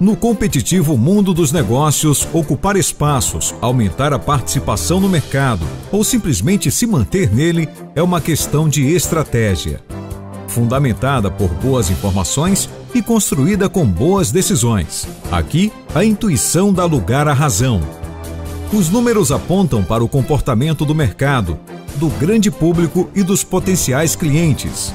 No competitivo mundo dos negócios, ocupar espaços, aumentar a participação no mercado ou simplesmente se manter nele é uma questão de estratégia. Fundamentada por boas informações e construída com boas decisões. Aqui, a intuição dá lugar à razão. Os números apontam para o comportamento do mercado, do grande público e dos potenciais clientes.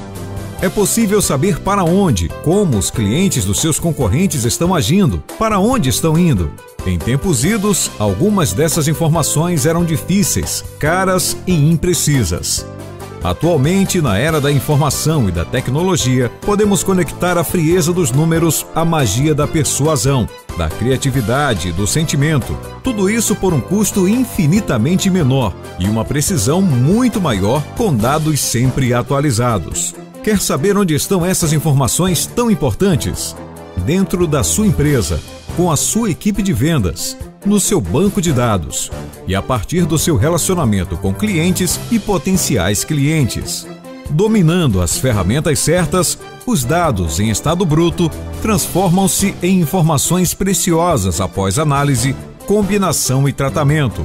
É possível saber para onde, como os clientes dos seus concorrentes estão agindo, para onde estão indo. Em tempos idos, algumas dessas informações eram difíceis, caras e imprecisas. Atualmente, na era da informação e da tecnologia, podemos conectar a frieza dos números à magia da persuasão, da criatividade do sentimento. Tudo isso por um custo infinitamente menor e uma precisão muito maior com dados sempre atualizados. Quer saber onde estão essas informações tão importantes? Dentro da sua empresa, com a sua equipe de vendas, no seu banco de dados e a partir do seu relacionamento com clientes e potenciais clientes. Dominando as ferramentas certas, os dados em estado bruto transformam-se em informações preciosas após análise, combinação e tratamento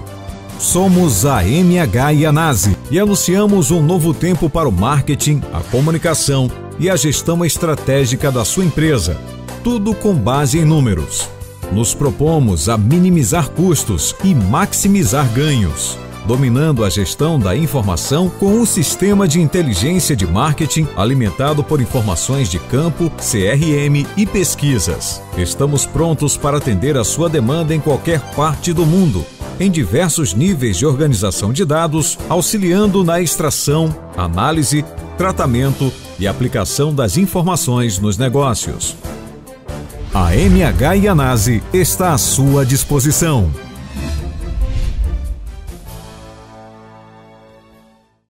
Somos a MH e a NASE e anunciamos um novo tempo para o marketing, a comunicação e a gestão estratégica da sua empresa. Tudo com base em números. Nos propomos a minimizar custos e maximizar ganhos dominando a gestão da informação com um sistema de inteligência de marketing alimentado por informações de campo, CRM e pesquisas. Estamos prontos para atender a sua demanda em qualquer parte do mundo em diversos níveis de organização de dados, auxiliando na extração, análise, tratamento e aplicação das informações nos negócios. A MH e a NASE está à sua disposição.